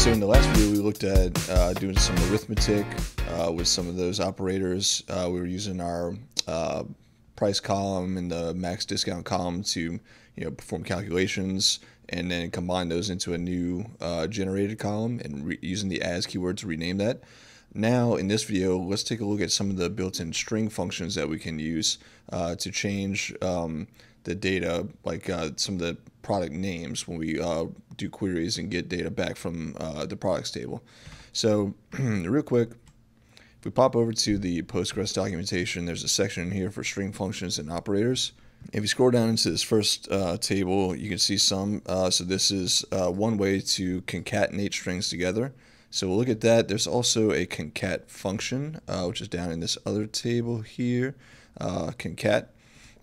So in the last video, we looked at uh, doing some arithmetic uh, with some of those operators. Uh, we were using our uh, price column and the max discount column to you know perform calculations and then combine those into a new uh, generated column and using the as keyword to rename that. Now in this video, let's take a look at some of the built-in string functions that we can use uh, to change um, the data, like uh, some of the product names when we uh, do queries and get data back from uh, the products table. So real quick, if we pop over to the Postgres documentation, there's a section here for string functions and operators. If you scroll down into this first uh, table, you can see some. Uh, so this is uh, one way to concatenate strings together. So we'll look at that. There's also a concat function, which is down in this other table here, concat.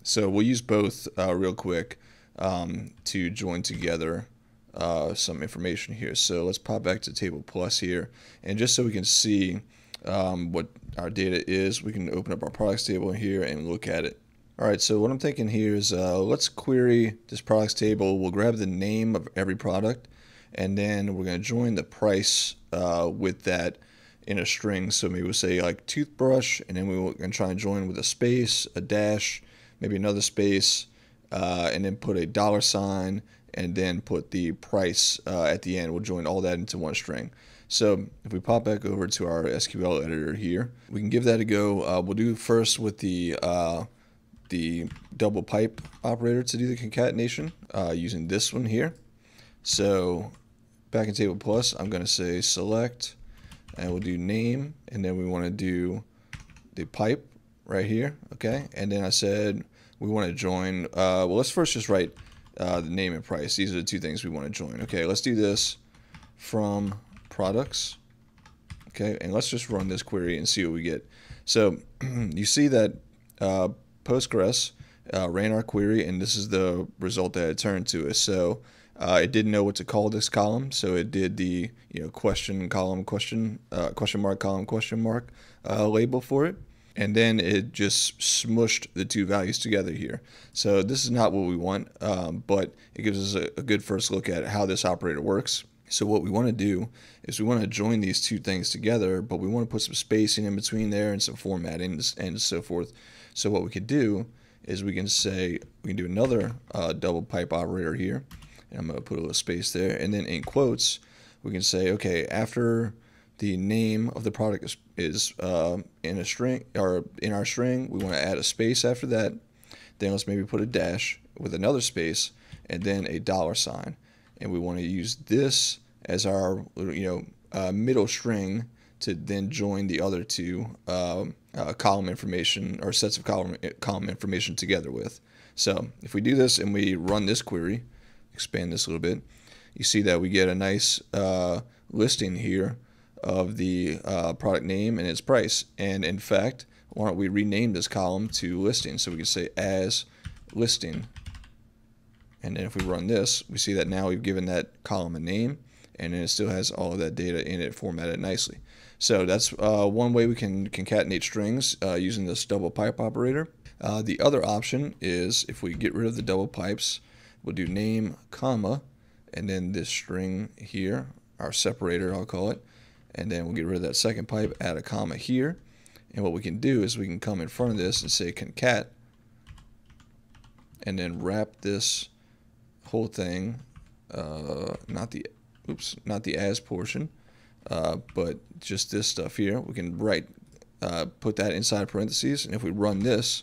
So we'll use both uh, real quick um, to join together uh, some information here. So let's pop back to TablePlus here. And just so we can see um, what our data is, we can open up our products table here and look at it. All right, so what I'm thinking here is uh, let's query this products table. We'll grab the name of every product, and then we're going to join the price uh, with that in a string. So maybe we'll say like toothbrush, and then we're going to try and join with a space, a dash, maybe another space, uh, and then put a dollar sign, and then put the price uh, at the end. We'll join all that into one string. So if we pop back over to our SQL editor here, we can give that a go. Uh, we'll do first with the uh, the double pipe operator to do the concatenation uh, using this one here. So back in TablePlus, I'm going to say select, and we'll do name, and then we want to do the pipe right here, okay? And then I said we want to join, uh, well, let's first just write uh, the name and price. These are the two things we want to join. Okay, let's do this from products. Okay, and let's just run this query and see what we get. So you see that uh, Postgres uh, ran our query, and this is the result that it turned to us. So uh, it didn't know what to call this column, so it did the you know question column question uh, question mark column question mark label for it and then it just smushed the two values together here. So this is not what we want, um, but it gives us a, a, good first look at how this operator works. So what we want to do is we want to join these two things together, but we want to put some spacing in between there and some formatting and so forth. So what we could do is we can say, we can do another uh, double pipe operator here. And I'm going to put a little space there. And then in quotes, we can say, okay, after the name of the product is, is uh, in a string or in our string. We want to add a space after that. Then let's maybe put a dash with another space and then a dollar sign. And we want to use this as our you know uh, middle string to then join the other two uh, uh, column information or sets of column column information together with. So if we do this and we run this query, expand this a little bit, you see that we get a nice uh, listing here of the uh, product name and its price. And in fact, why don't we rename this column to listing? So we can say as listing. And then if we run this, we see that now we've given that column a name and then it still has all of that data in it formatted nicely. So that's uh, one way we can concatenate strings uh, using this double pipe operator. Uh, the other option is if we get rid of the double pipes, we'll do name, comma, and then this string here, our separator I'll call it, and then we'll get rid of that second pipe, add a comma here. And what we can do is we can come in front of this and say concat and then wrap this whole thing, uh, not the, oops, not the as portion, uh, but just this stuff here. We can write, uh, put that inside parentheses, and if we run this,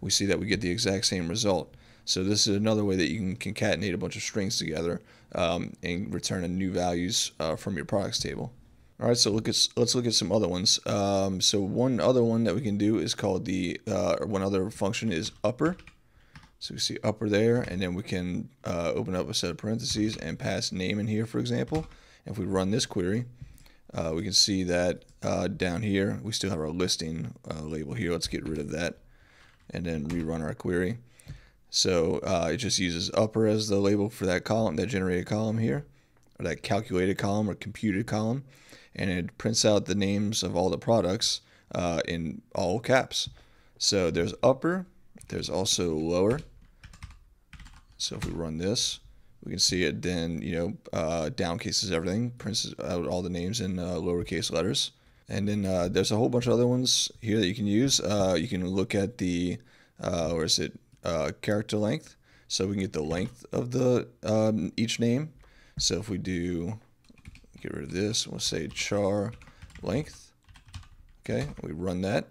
we see that we get the exact same result. So this is another way that you can concatenate a bunch of strings together um, and return a new values uh, from your products table. All right, so look at let's look at some other ones. Um, so one other one that we can do is called the uh, one other function is upper. So we see upper there, and then we can uh, open up a set of parentheses and pass name in here, for example. If we run this query, uh, we can see that uh, down here we still have our listing uh, label here. Let's get rid of that, and then rerun our query. So uh, it just uses upper as the label for that column, that generated column here, or that calculated column or computed column and it prints out the names of all the products uh, in all caps. So there's upper, there's also lower. So if we run this, we can see it then, you know, uh, downcases everything, prints out all the names in uh, lowercase letters. And then uh, there's a whole bunch of other ones here that you can use. Uh, you can look at the, uh, or is it uh, character length? So we can get the length of the um, each name. So if we do, get rid of this, we'll say char length. Okay, we run that.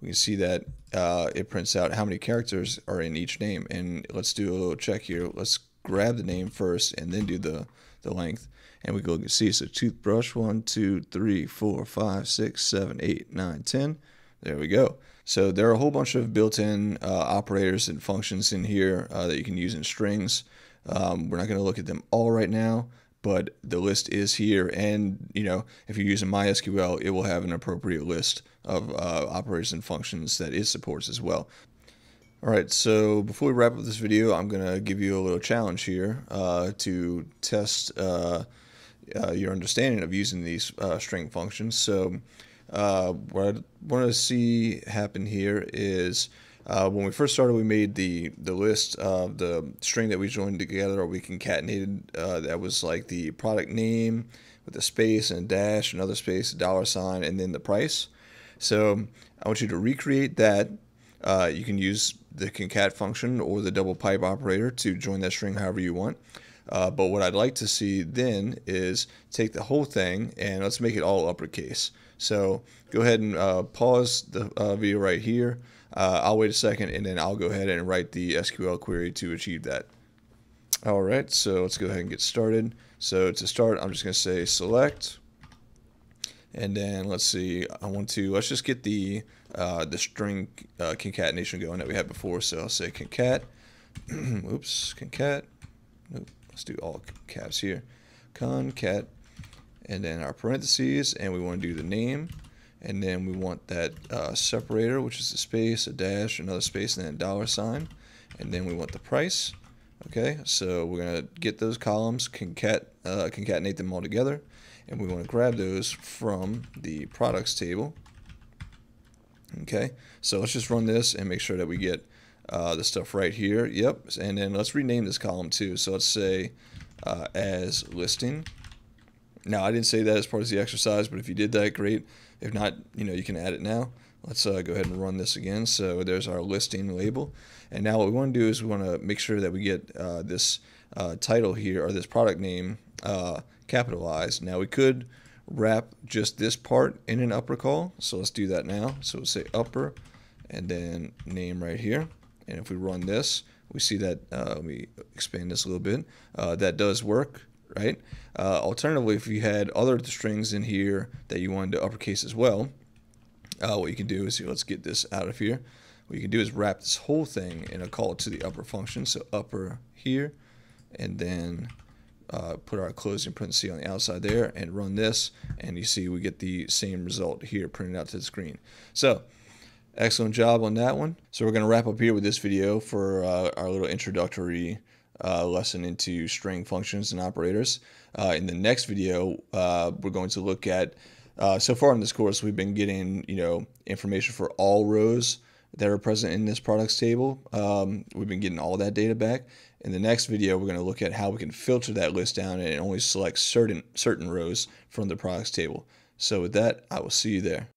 We can see that uh, it prints out how many characters are in each name. And let's do a little check here. Let's grab the name first and then do the, the length. And we go and see, so toothbrush, one, two, three, four, five, six, seven, eight, nine, ten. There we go. So there are a whole bunch of built-in uh, operators and functions in here uh, that you can use in strings. Um, we're not going to look at them all right now, but the list is here. And, you know, if you're using MySQL, it will have an appropriate list of uh, operators and functions that it supports as well. Alright, so before we wrap up this video, I'm going to give you a little challenge here uh, to test uh, uh, your understanding of using these uh, string functions. So uh, what I want to see happen here is uh, when we first started, we made the, the list of the string that we joined together or we concatenated that was like the product name with a space and a dash, another space, a dollar sign, and then the price. So I want you to recreate that uh, you can use the concat function or the double pipe operator to join that string however you want. Uh, but what I'd like to see then is take the whole thing and let's make it all uppercase. So go ahead and uh, pause the uh, video right here. Uh, I'll wait a second and then I'll go ahead and write the SQL query to achieve that. All right, so let's go ahead and get started. So to start, I'm just going to say select and then let's see, I want to, let's just get the uh, the string uh, concatenation going that we had before. So I'll say concat, oops, concat, let's do all caps here, concat, and then our parentheses, and we want to do the name, and then we want that uh, separator, which is a space, a dash, another space, and then a dollar sign, and then we want the price. Okay, so we're gonna get those columns, concat, uh, concatenate them all together and we want to grab those from the products table. Okay, so let's just run this and make sure that we get uh, the stuff right here. Yep, and then let's rename this column too. So let's say uh, as listing. Now I didn't say that as part of the exercise, but if you did that, great. If not, you know you can add it now. Let's uh, go ahead and run this again. So there's our listing label. And now what we want to do is we want to make sure that we get uh, this uh, title here or this product name uh, capitalized. Now we could wrap just this part in an upper call. So let's do that now. So we'll say upper and then name right here. And if we run this, we see that, uh, let me expand this a little bit, uh, that does work, right? Uh, alternatively, if you had other strings in here that you wanted to uppercase as well, uh, what you can do is, let's get this out of here. What you can do is wrap this whole thing in a call to the upper function. So upper here, and then uh, put our closing parenthesis on the outside there and run this and you see we get the same result here printed out to the screen. So excellent job on that one. So we're going to wrap up here with this video for uh, our little introductory uh, lesson into string functions and operators. Uh, in the next video uh, we're going to look at uh, so far in this course we've been getting you know information for all rows that are present in this products table. Um, we've been getting all that data back. In the next video, we're going to look at how we can filter that list down and only select certain certain rows from the products table. So with that, I will see you there.